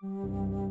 Música